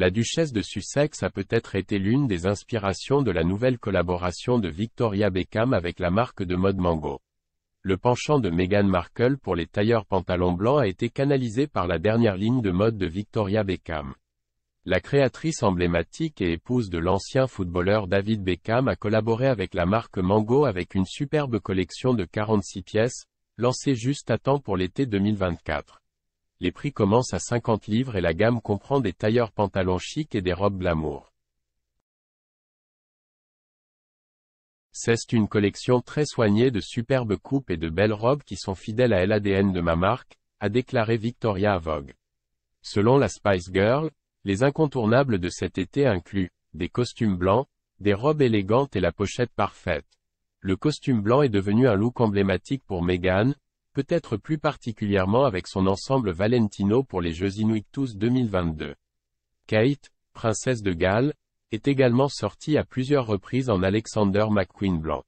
La duchesse de Sussex a peut-être été l'une des inspirations de la nouvelle collaboration de Victoria Beckham avec la marque de mode Mango. Le penchant de Meghan Markle pour les tailleurs pantalons blancs a été canalisé par la dernière ligne de mode de Victoria Beckham. La créatrice emblématique et épouse de l'ancien footballeur David Beckham a collaboré avec la marque Mango avec une superbe collection de 46 pièces, lancée juste à temps pour l'été 2024. Les prix commencent à 50 livres et la gamme comprend des tailleurs pantalons chics et des robes glamour. C'est une collection très soignée de superbes coupes et de belles robes qui sont fidèles à l'ADN de ma marque, a déclaré Victoria Vogue. Selon la Spice Girl, les incontournables de cet été incluent des costumes blancs, des robes élégantes et la pochette parfaite. Le costume blanc est devenu un look emblématique pour Meghan, peut-être plus particulièrement avec son ensemble Valentino pour les Jeux Inuitus 2022. Kate, princesse de Galles, est également sortie à plusieurs reprises en Alexander McQueen blanc.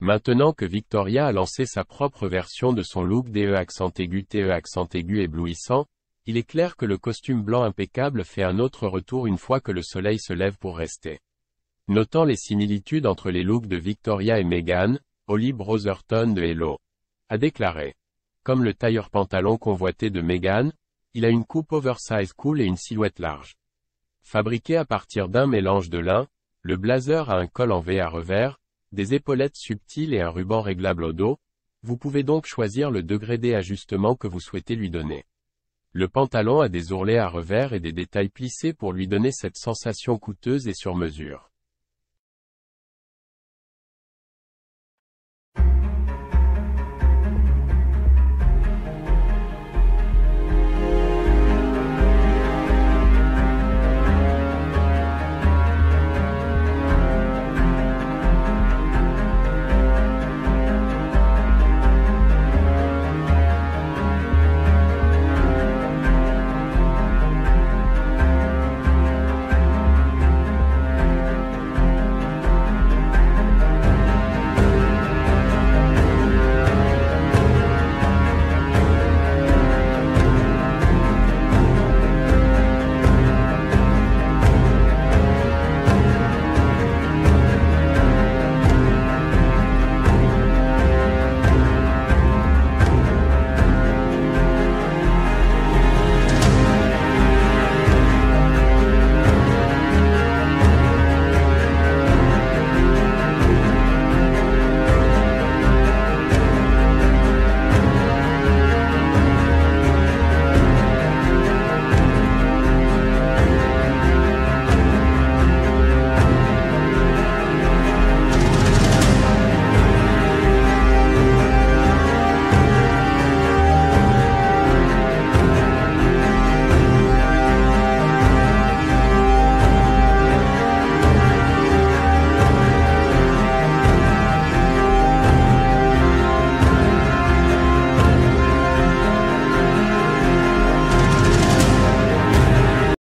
Maintenant que Victoria a lancé sa propre version de son look DE accent aigu TE accent aigu éblouissant, il est clair que le costume blanc impeccable fait un autre retour une fois que le soleil se lève pour rester. Notant les similitudes entre les looks de Victoria et Meghan, Holly Brotherton de Hello a déclaré. Comme le tailleur pantalon convoité de Meghan, il a une coupe oversize cool et une silhouette large. Fabriqué à partir d'un mélange de lin, le blazer a un col en V à revers, des épaulettes subtiles et un ruban réglable au dos, vous pouvez donc choisir le degré d'ajustement que vous souhaitez lui donner. Le pantalon a des ourlets à revers et des détails plissés pour lui donner cette sensation coûteuse et sur mesure.